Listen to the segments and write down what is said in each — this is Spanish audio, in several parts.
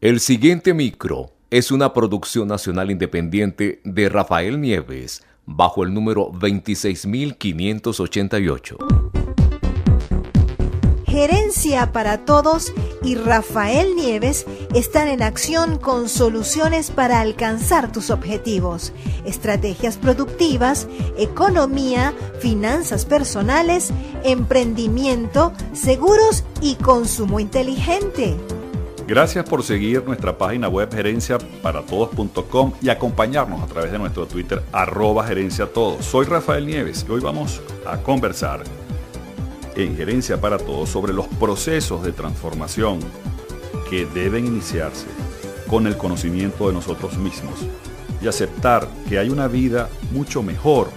El siguiente micro es una producción nacional independiente de Rafael Nieves bajo el número 26588. Gerencia para Todos y Rafael Nieves están en acción con soluciones para alcanzar tus objetivos, estrategias productivas, economía, finanzas personales, emprendimiento, seguros y consumo inteligente. Gracias por seguir nuestra página web gerenciaparatodos.com y acompañarnos a través de nuestro Twitter arroba gerenciatodos. Soy Rafael Nieves y hoy vamos a conversar en Gerencia para Todos sobre los procesos de transformación que deben iniciarse con el conocimiento de nosotros mismos y aceptar que hay una vida mucho mejor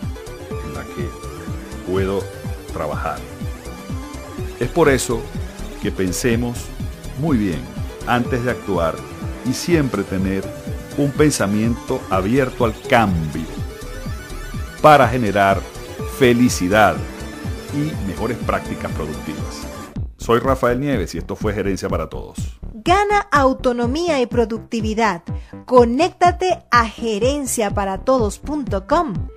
en la que puedo trabajar. Es por eso que pensemos muy bien antes de actuar y siempre tener un pensamiento abierto al cambio para generar felicidad y mejores prácticas productivas. Soy Rafael Nieves y esto fue Gerencia para Todos. Gana autonomía y productividad. Conéctate a gerenciaparatodos.com.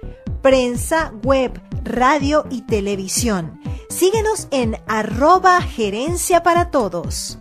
Prensa, web, radio y televisión. Síguenos en arroba gerencia para todos.